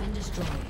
been destroyed.